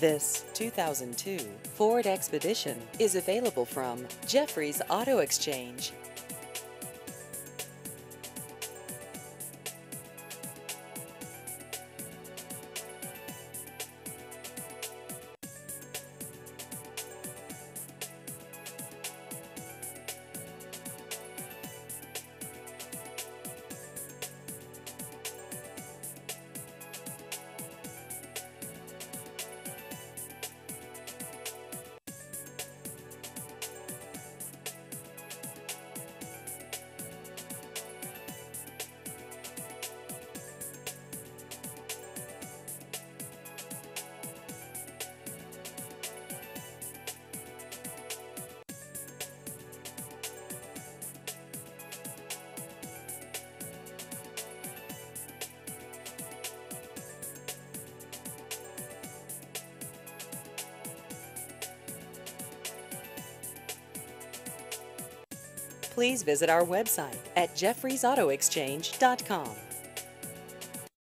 This 2002 Ford Expedition is available from Jeffrey's Auto Exchange. Please visit our website at jeffreysautoexchange.com.